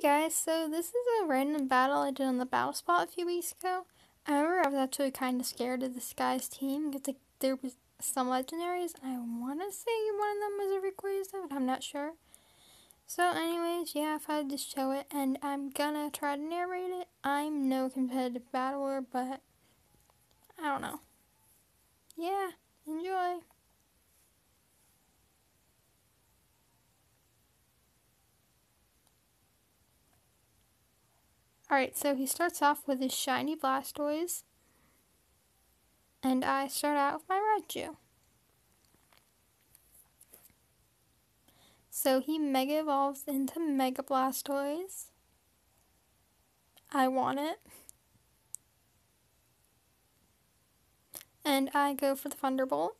Guys, so this is a random battle I did on the battle spot a few weeks ago. I remember I was actually kind of scared of this guy's team because like, there was some legendaries. I want to say one of them was a Rayquaza, but I'm not sure. So anyways, yeah, I thought I'd just show it, and I'm gonna try to narrate it. I'm no competitive battler, but I don't know. Yeah, enjoy. Alright, so he starts off with his shiny Blastoise. And I start out with my Raichu. So he Mega Evolves into Mega Blastoise. I want it. And I go for the Thunderbolt.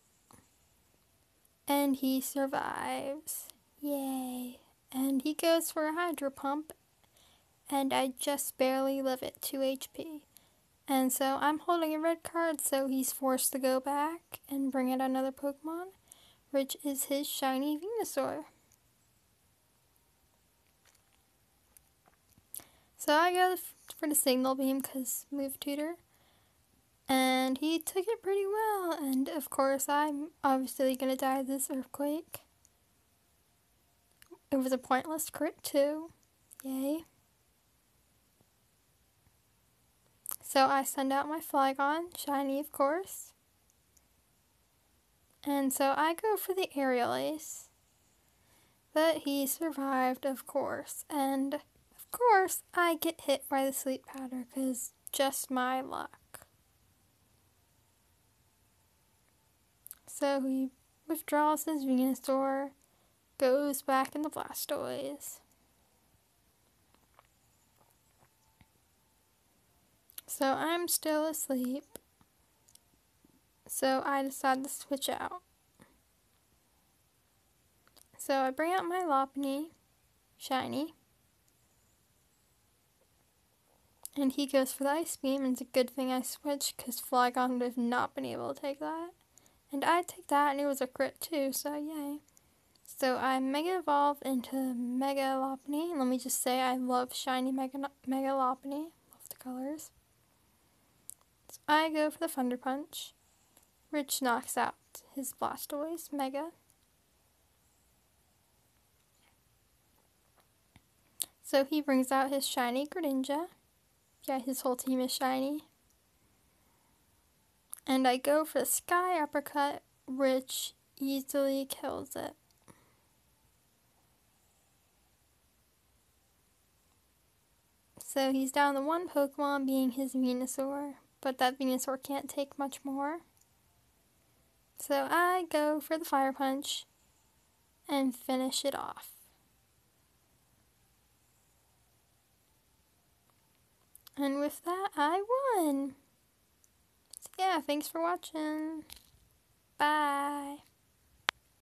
And he survives. Yay. And he goes for a Hydro Pump and I just barely live at 2 HP. And so I'm holding a red card, so he's forced to go back and bring out another Pokemon, which is his shiny Venusaur. So I go for the Signal Beam because move tutor. And he took it pretty well, and of course I'm obviously gonna die this earthquake. It was a pointless crit too. Yay. So I send out my Flygon, shiny of course. And so I go for the Aerial Ace. But he survived, of course. And of course, I get hit by the Sleep Powder because just my luck. So he withdraws his Venusaur, goes back in the Blastoise. So I'm still asleep. So I decide to switch out. So I bring out my Lopunny, shiny. And he goes for the Ice Beam, and it's a good thing I switched because Flygon would have not been able to take that. And I take that, and it was a crit too, so yay. So I Mega Evolve into Mega Lopunny. Let me just say I love shiny Mega, Mega Lopunny. Love the colors. I go for the Thunder Punch, which knocks out his Blastoise Mega. So he brings out his shiny Greninja. Yeah, his whole team is shiny. And I go for the Sky Uppercut, which easily kills it. So he's down to one Pokemon being his Venusaur but that Venusaur can't take much more. So I go for the Fire Punch and finish it off. And with that, I won! So yeah, thanks for watching. Bye!